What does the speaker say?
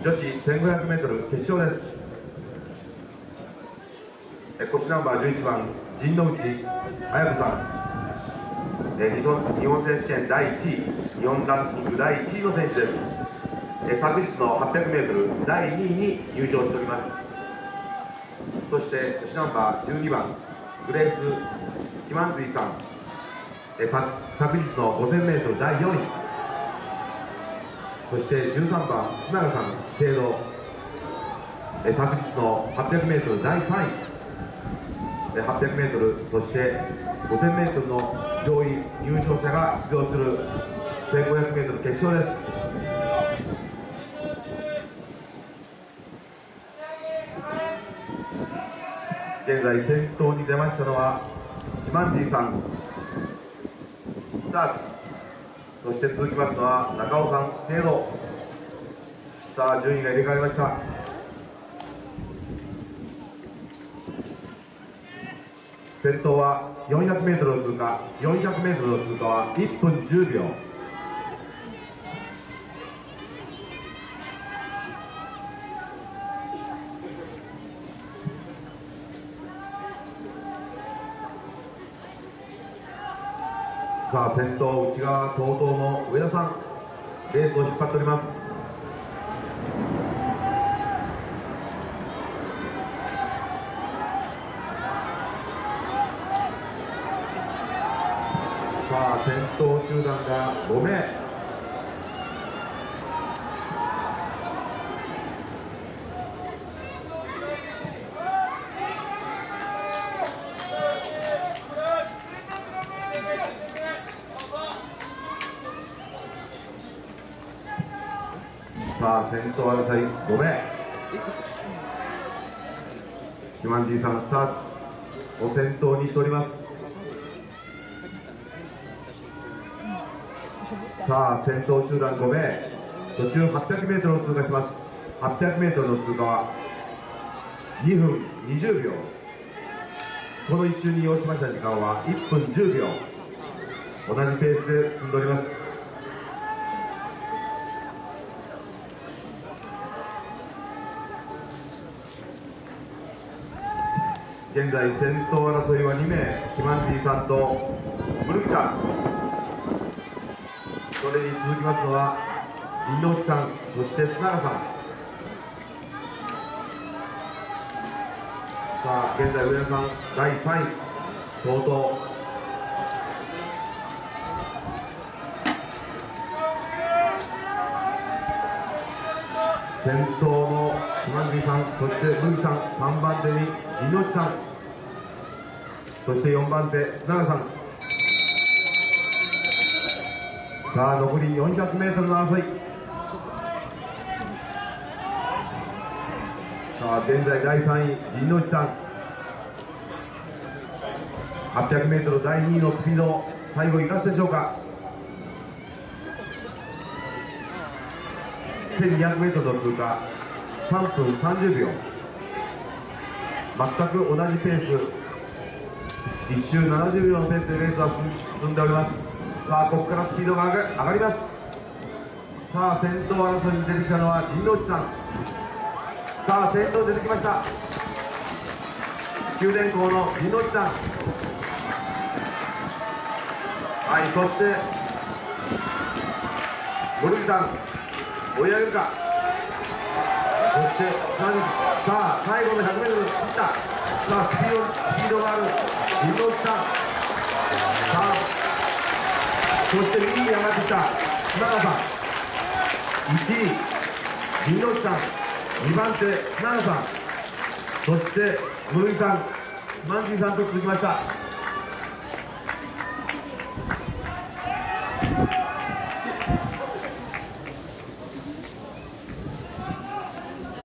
女子 1500m 決勝です。えコーチナンバー11番陣内綾子さん。日本日本選手権第1位日本ランキング第1位の選手です。昨日の 800m 第2位に入賞しております。そして女子ナンバー12番グレース・キマンズイさん。昨日の 5000m 第4位。そして13番須永さん制度え昨日の 800m 第3位。800m そして 5000m の上位入賞者が出場する 1500m 決勝です。現在先頭に出ましたのはシマンジーさん。スタートそして続きますのは中尾さん制度さあ順位が入れ替わりました。先頭は 400m の通過。400m の通過は1分10秒。さあ先頭内側東東の上田さんレースを引っ張っております。さあ先頭集団が5名。さあ先頭争い5名シマンジーさんスタートを先頭にしております。さあ先頭集団5名途中 800m を通過します。800m の通過は2分20秒。この一周に要しました時間は1分10秒。同じペースで進んでおります。現在先頭争いは2名キマンティさんとブルキさんそれに続きますのは林之さんそして須永さんさあ現在上田さん第3位とうとう先頭の島口さんそして麦さん3番手に林之さん。そして4番手須永さん。さあ残り 400m の争い。さあ現在第3位陣内さん。800m 第2位のスピード最後いかすでしょうか。1200m の通過。3分30秒。全く同じペース。1周70秒のペースでレースは進んでおります。さあここからスピードが上がります。さあ先頭争いに出てきたのは陣内さん。さあ先頭出てきました。九電工の陣内さん。はいそして森口さん。追い上げるか。してさあ最後の 100m を切ったさあスピードスピードがある陣内さんさあそして2位に上がってきた島川さん1位陣内さん2番手島川さんそして室井さんマンジーさんと続きました。